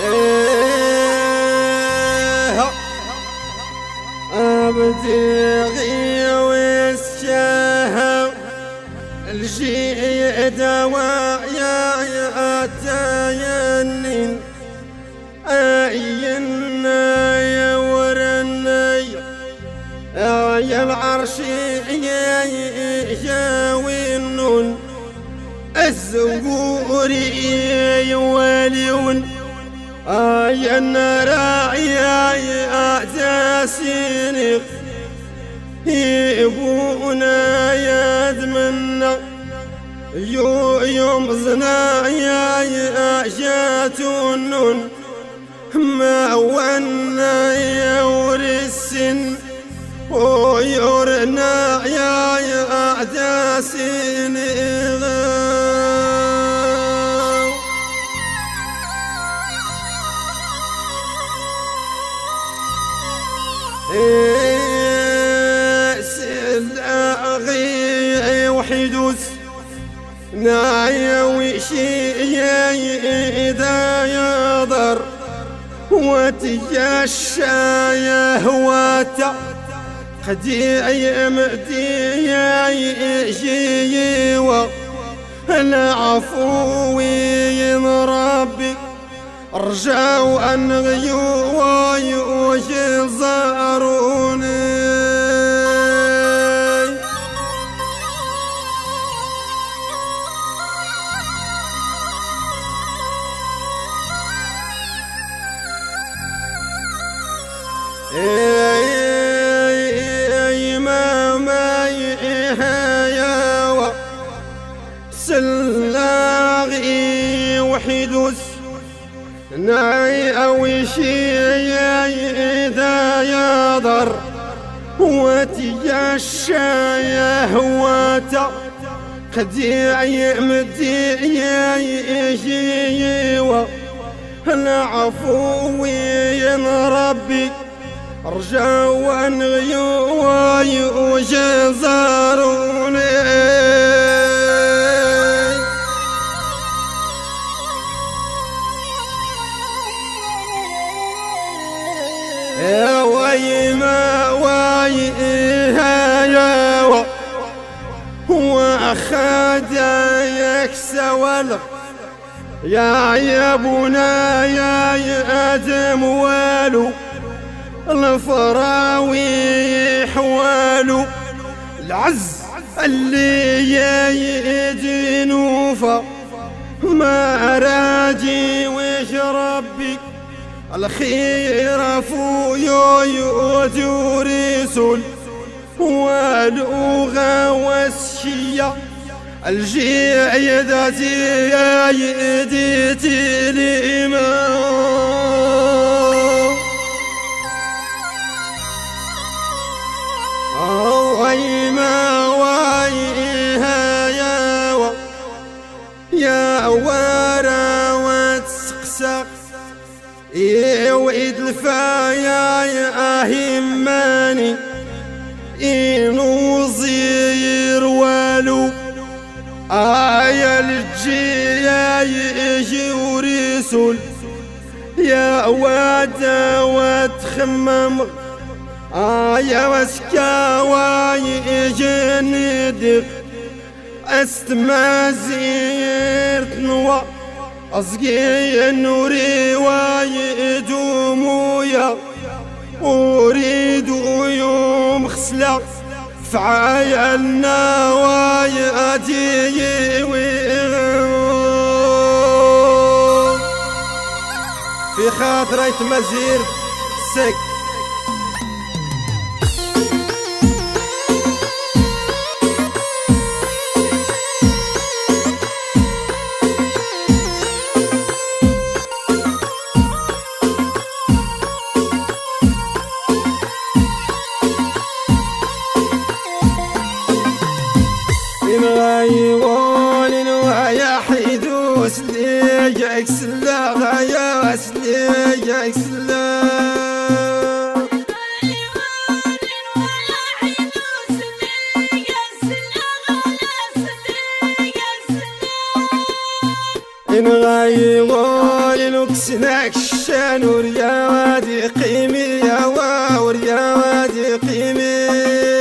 إيه أبتغي وسشها الجي دوايا أتينين أينا يا ورني يا العرش يا يا وينون الزهوري واليون آي النراعي أعتاسيني يبونا يدمنا يوم زنا يا جاتون ما ونا يورسن ويورنا يا أعداسيني وتجشى يهواتا قديع مدي يجيوا العفو ربي رجعوا أن غيوا يجزاروني سلاغي وحدوس ناي أو شي إذا يضر وتجشى يهواتا قد يمدي يجيوا العفو ربي رجاوا غيوا يجزاروني يا ويما ويها يا ولق يا يا يأدم والو. الفراوي حوالو العز اللي يجي نوفا ما راجي وش ربي الخير فويو يوريسول والأوغا والشيا الجيع يداتي يا يديتي الإمام يوعد الفايا يا هماني إنو زير والو. آيا الجيا يجي ورسول يا وادا وتخمم آيا وسكاوا يجي ندق استما زيرت نوا أصقي نوري وايدومويا أريد يوم خسلة. فعايلنا وايدي في خاطري مزير سك. سليجاك سلا إن غيوان نكسناك الشان وريا وادي قيمي يا وريا وادي قيمي.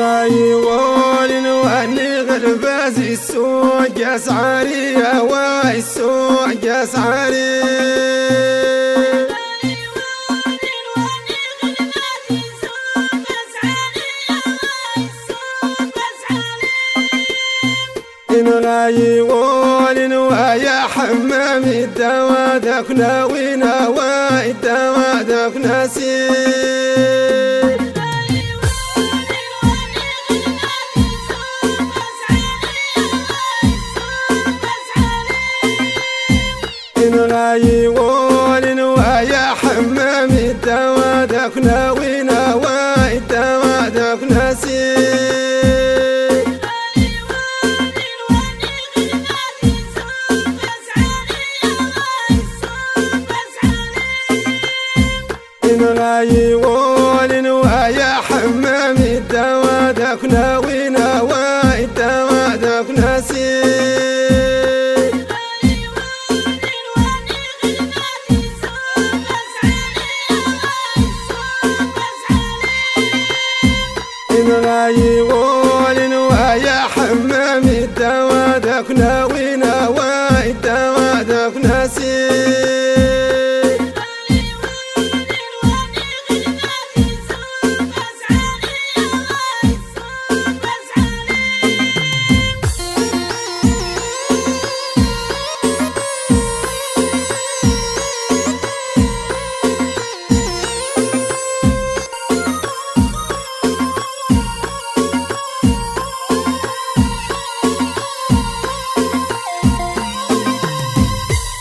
إن غايبون واني غربازي السوق اسعاري يا واي السوق اسعاري إن غايبون ويا حمامي دوادك ناوينا وآي دوادك ناسي. غايبون ويا حمامي دوادك Ngai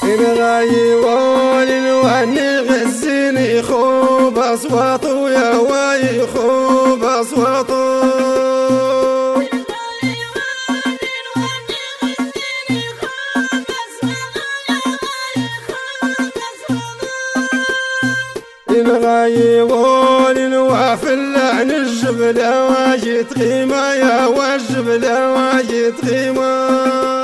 إن غايبون واني غزيني خوب أصواطو يا واي خوب أصواطو إن غايبون وافل عن الجبل واجد قيمة يا واجد قيمة.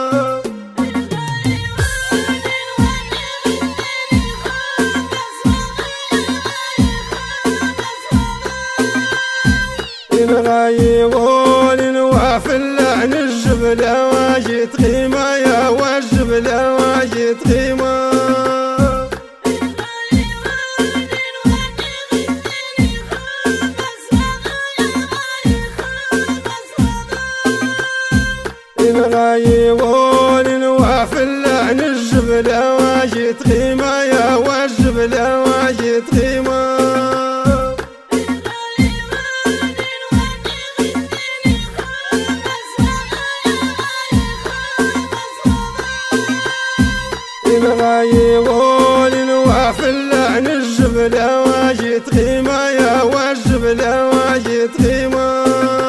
إن غايبون وافل عن الجبل واجد قيمة يا والجبل واجد قيمة إن غايبون وافل عن الجبل واجد قيمة يا والجبل واجد قيمة إن غايبون وافل عن الجبل واجد قيمة يا والجبل واجد قيمة.